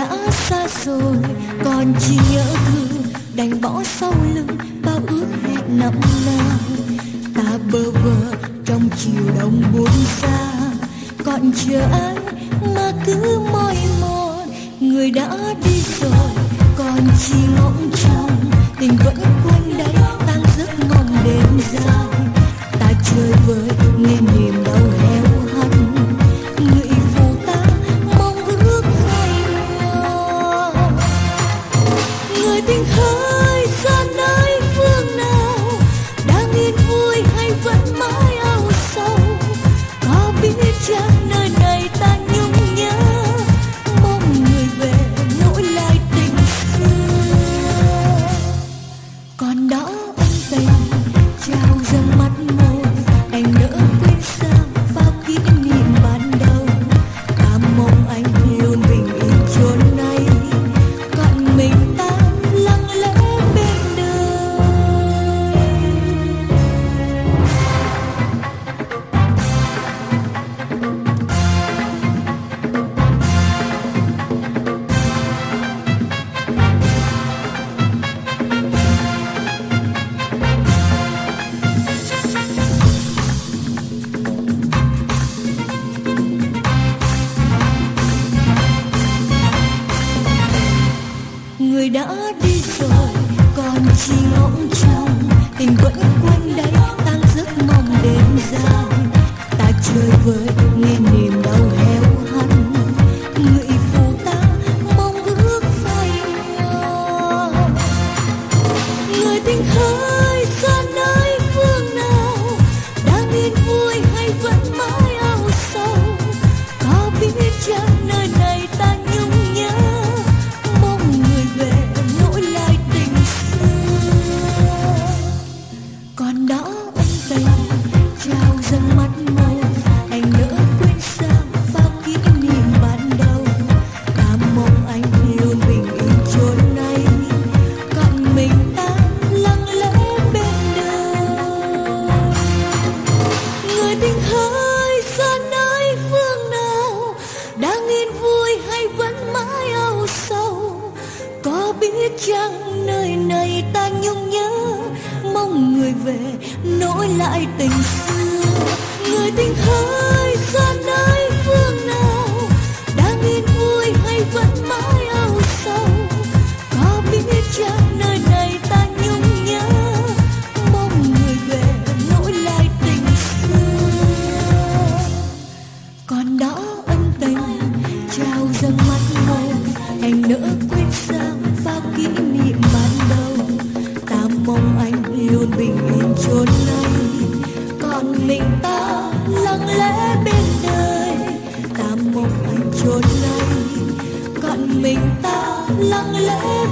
đã xa rồi, còn chỉ nhớ thương đành bỏ sau lưng bao ước hẹn năm nào. Ta bơ vơ trong chiều đông buồn xa, còn chờ ai mà cứ mỏi mòn. Người đã đi rồi, còn chỉ ngóng trông, tình vẫn quanh đây tan giấc mong đêm dài. Vui hay vẫn đi rồi còn chỉ ngóng trông tình vẫn quanh đây tan giấc mong đêm dài ta chơi với nghe niềm đau héo hắt người phụ ta mong ước phai nhòa người tình khơi xa nơi phương nào đang yên vui hay vẫn mãi âu sầu có biết chăng nơi này đang vui hay vẫn mãi âu sầu? Có biết chăng nơi này ta nhung nhớ, mong người về nỗi lại tình xưa. Người tình hơn nỡ quên sao bao kỷ niệm ban đầu. Ta mong anh luôn bình yên chốn này còn mình ta lặng lẽ bên đời. Ta mong anh chốn này còn mình ta lặng lẽ